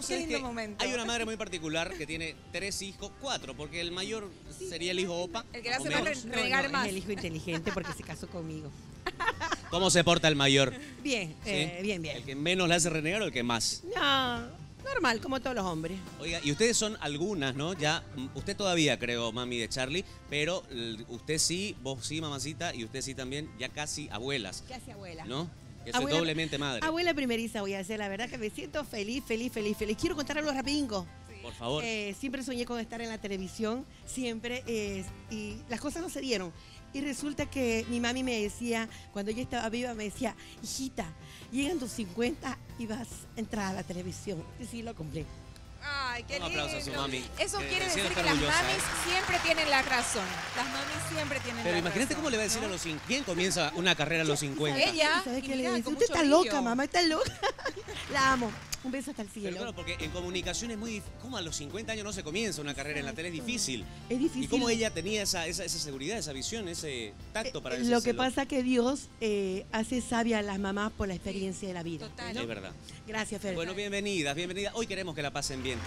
Vos Qué sabés lindo que momento. hay una madre muy particular que tiene tres hijos, cuatro, porque el mayor sería el hijo opa. El que le o hace más re- renegar no, más. Es el hijo inteligente porque se casó conmigo. ¿Cómo se porta el mayor? Bien, ¿Sí? eh, bien, ¿El bien. que menos le hace renegar o el que más? No, normal, como todos los hombres. Oiga, y ustedes son algunas, ¿no? Ya, mm, usted todavía, creo, mami de Charlie, pero l- usted sí, vos sí, mamacita, y usted sí también, ya casi abuelas, ¿Qué hace abuela? ¿no? Que soy Abuela- doblemente madre. Abuela primeriza voy a hacer, la verdad que me siento feliz, feliz, feliz, feliz. Quiero contar algo rapidingo. Por favor. Eh, siempre soñé con estar en la televisión, siempre, eh, y las cosas no se dieron. Y resulta que mi mami me decía, cuando ella estaba viva, me decía, hijita, llegan tus 50 y vas a entrar a la televisión. Y sí, lo cumplí. Ay, qué Un aplauso a su lindo. mami, Eso que quiere decir que las orgullosa, mamis ¿eh? siempre tienen la razón. Las mamis siempre tienen Pero la imagínate razón. cómo le va a decir ¿no? a los cin- ¿Quién comienza una carrera a los 50? Ella, ¿Sabes y qué le dice? Usted está brillo. loca, mamá, está loca. la amo. Un beso hasta el Pero cielo. claro, porque en comunicación es muy difícil. ¿Cómo a los 50 años no se comienza una carrera en la tele? Es difícil. Es difícil. ¿Y cómo ella tenía esa, esa, esa seguridad, esa visión, ese tacto para Eh, Lo que pasa que Dios eh, hace sabia a las mamás por la experiencia de la vida. Total. ¿no? Es verdad. Gracias, Fer. Bueno, bienvenidas, bienvenidas. Hoy queremos que la pasen bien.